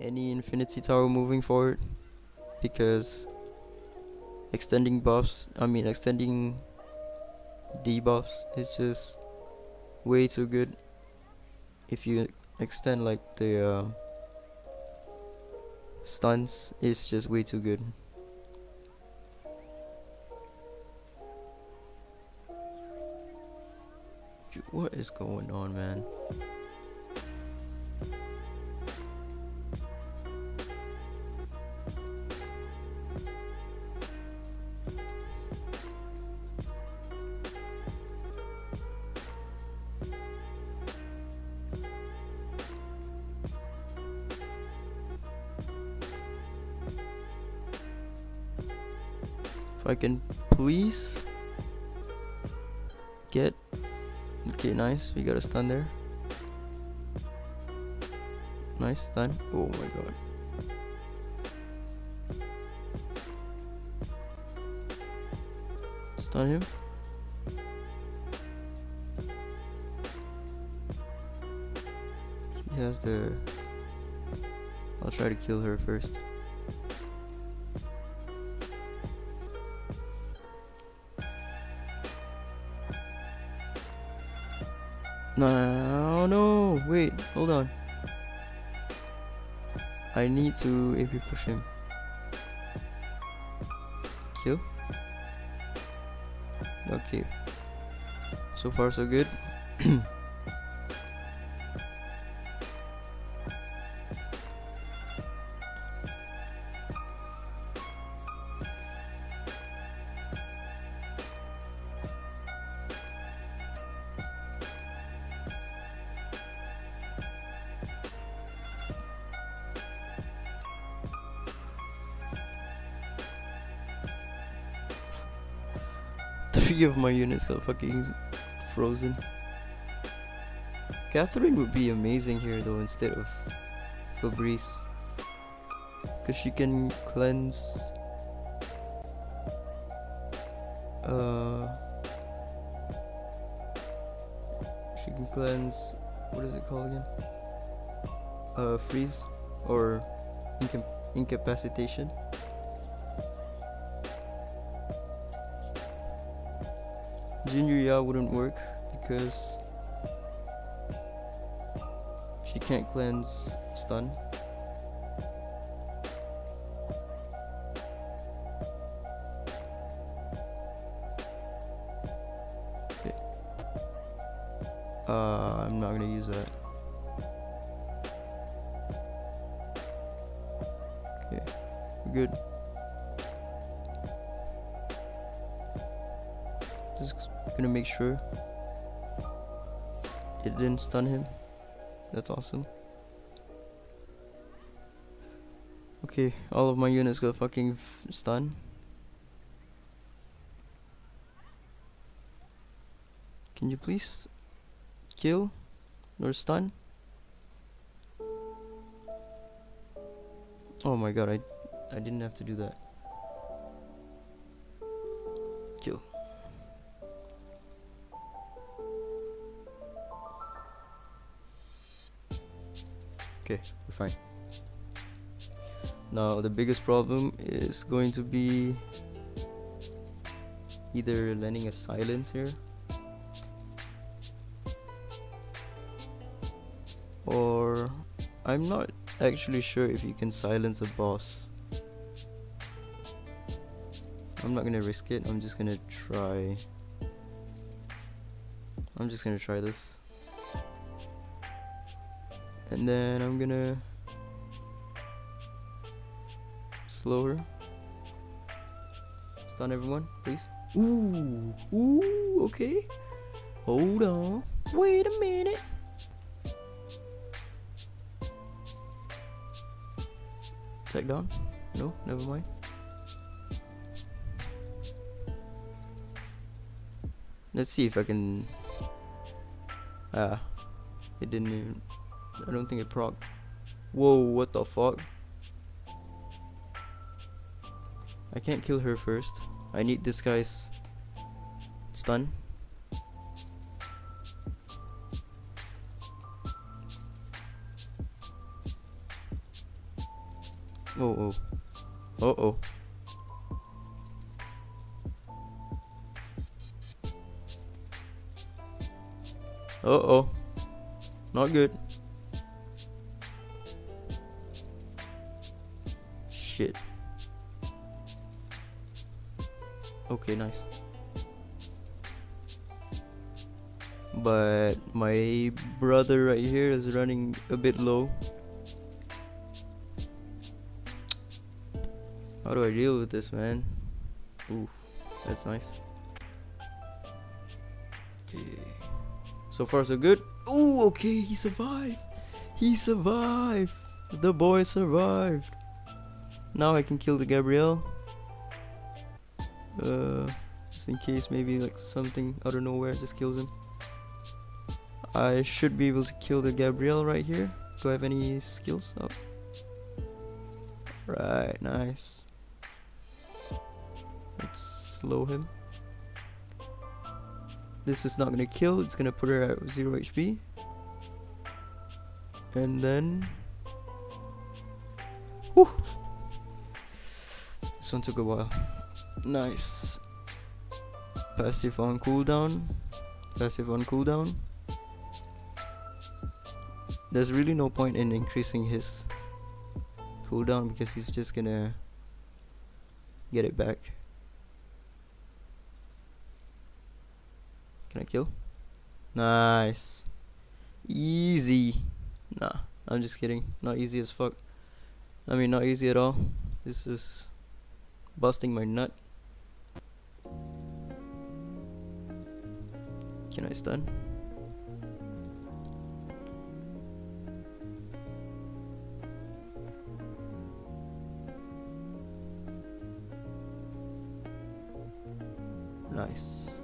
any infinity tower moving forward because extending buffs I mean extending debuffs is just way too good. If you extend like the uh, stuns it's just way too good. What is going on man I can please get okay nice we got a stun there. Nice stun oh my god. Stun him. He has the I'll try to kill her first No, no, wait, hold on. I need to AP push him. Kill. Okay. So far, so good. Three of my units got fucking frozen. Catherine would be amazing here though instead of Fabrice. Cause she can cleanse uh she can cleanse what is it called again? Uh freeze or incap incapacitation. Junior Ya wouldn't work because she can't cleanse stun. Okay. Uh, I'm not gonna use that. Okay, we're good. Gonna make sure it didn't stun him. That's awesome. Okay, all of my units got fucking stun. Can you please kill or stun? Oh my god, I I didn't have to do that. Kill. Okay, we're fine. Now the biggest problem is going to be either landing a silence here or I'm not actually sure if you can silence a boss. I'm not gonna risk it, I'm just gonna try. I'm just gonna try this. And then I'm gonna slow her. Stun everyone, please. Ooh, ooh, okay. Hold on. Wait a minute. Take down? No, never mind. Let's see if I can. Ah, it didn't even. I don't think it proc. Whoa, what the fuck? I can't kill her first. I need this guy's stun. Oh oh. Oh oh. Uh oh. Not good. Okay, nice. But my brother right here is running a bit low. How do I deal with this, man? Ooh, that's nice. Okay. So far, so good. Ooh, okay, he survived. He survived. The boy survived. Now I can kill the Gabrielle. Uh, just in case maybe like something out of nowhere just kills him. I should be able to kill the Gabrielle right here. Do I have any skills up? Right, nice. Let's slow him. This is not gonna kill, it's gonna put her at 0 HP. And then... Whew. This one took a while. Nice. Passive on cooldown. Passive on cooldown. There's really no point in increasing his cooldown because he's just gonna get it back. Can I kill? Nice. Easy. Nah, I'm just kidding. Not easy as fuck. I mean, not easy at all. This is busting my nut. Can I stun? Nice.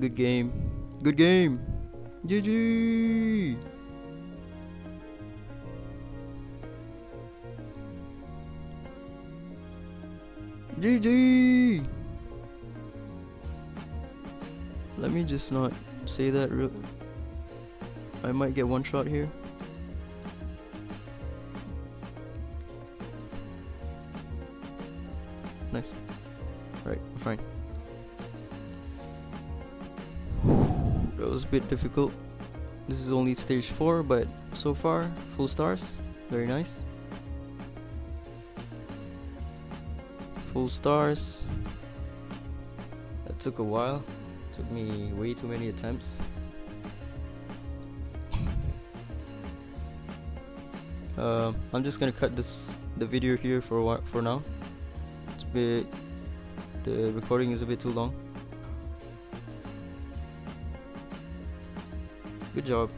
Good game. Good game. GG. Just not say that real. I might get one shot here. Nice. Right, fine. That was a bit difficult. This is only stage 4, but so far, full stars. Very nice. Full stars. That took a while. Took me way too many attempts. uh, I'm just gonna cut this the video here for a for now. It's a bit the recording is a bit too long. Good job.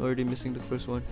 Already missing the first one.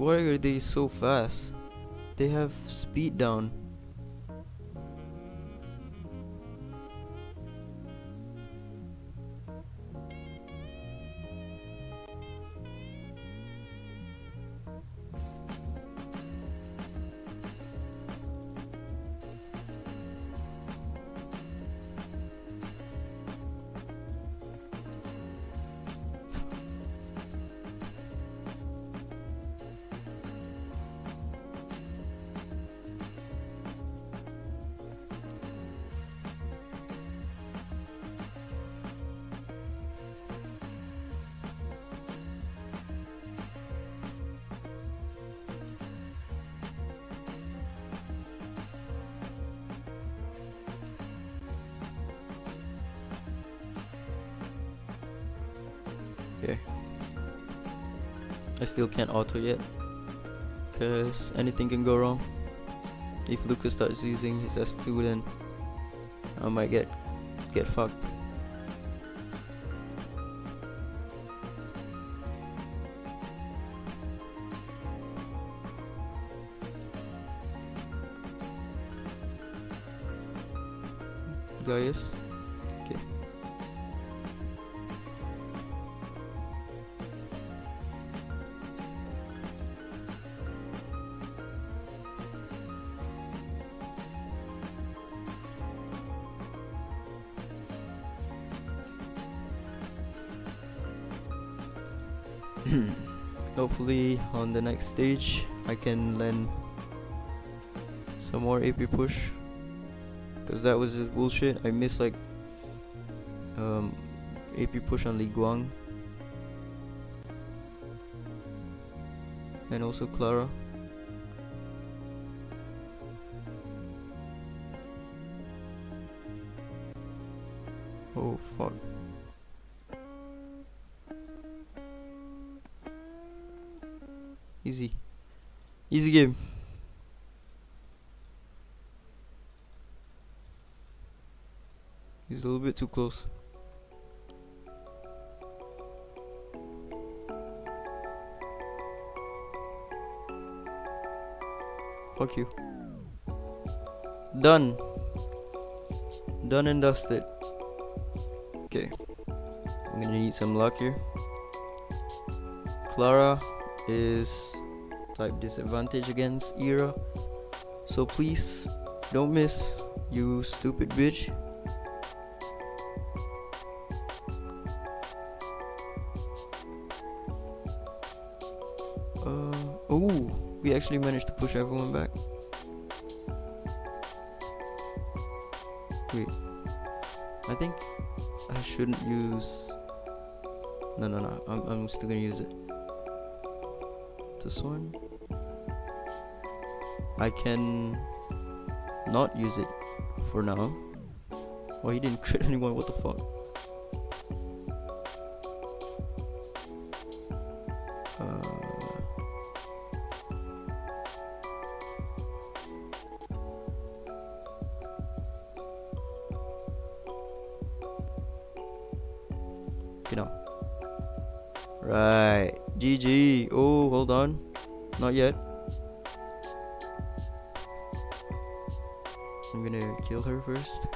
Why are they so fast? They have speed down. Okay. I still can't auto yet. Because anything can go wrong. If Lucas starts using his S2 then I might get get fucked. Gaius. Hopefully on the next stage I can land some more AP push because that was just bullshit. I missed like um, AP push on Li Guang and also Clara. Oh fuck. Easy. Easy game. He's a little bit too close. Fuck you. Done. Done and dusted. Okay. I'm gonna need some luck here. Clara is type disadvantage against Era. So please don't miss, you stupid bitch. Uh, oh, we actually managed to push everyone back. Wait, I think I shouldn't use. No, no, no. I'm, I'm still gonna use it. This one. I can not use it for now. Well, he didn't crit anyone. What the fuck? Uh, now. Right. GG. Oh, hold on. Not yet. Kill her first.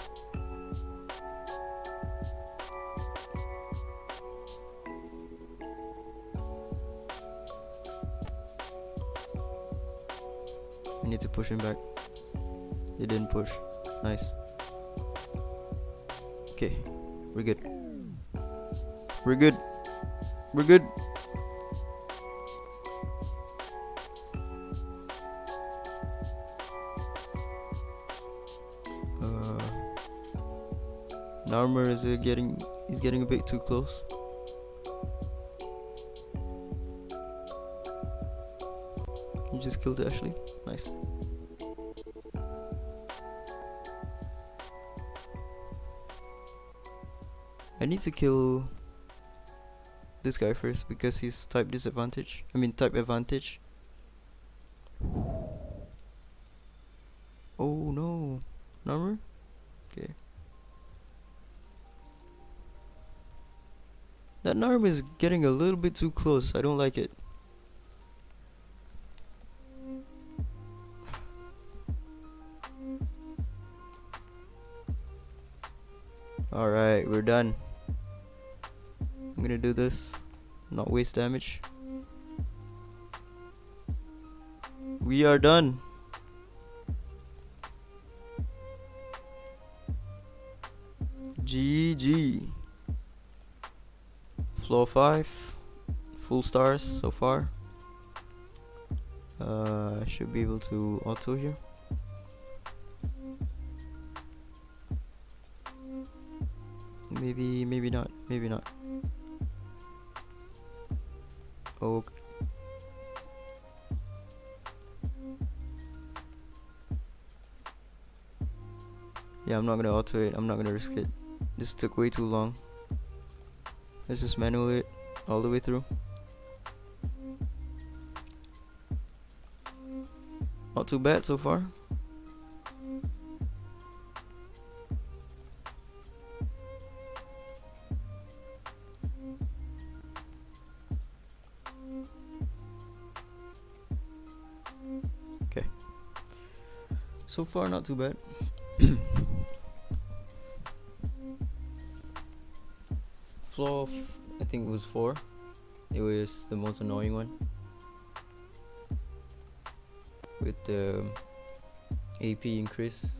I need to push him back. He didn't push. Nice. Okay, we're good. We're good. We're good. Narmer is uh, getting he's getting a bit too close. You just killed Ashley. Nice. I need to kill this guy first because he's type disadvantage. I mean type advantage. Oh no. Number? That Narm is getting a little bit too close. I don't like it. Alright, we're done. I'm gonna do this, not waste damage. We are done. GG. Floor 5. Full stars so far. Uh, I should be able to auto here. Maybe, maybe not. Maybe not. Oh. Yeah, I'm not gonna auto it. I'm not gonna risk it. This took way too long. Let's just manual it all the way through. Not too bad so far. Okay. So far, not too bad. Floor, I think it was four. It was the most annoying one. With the um, AP increase.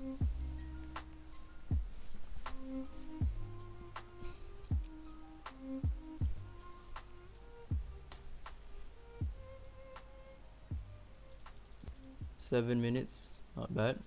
Seven minutes, not bad.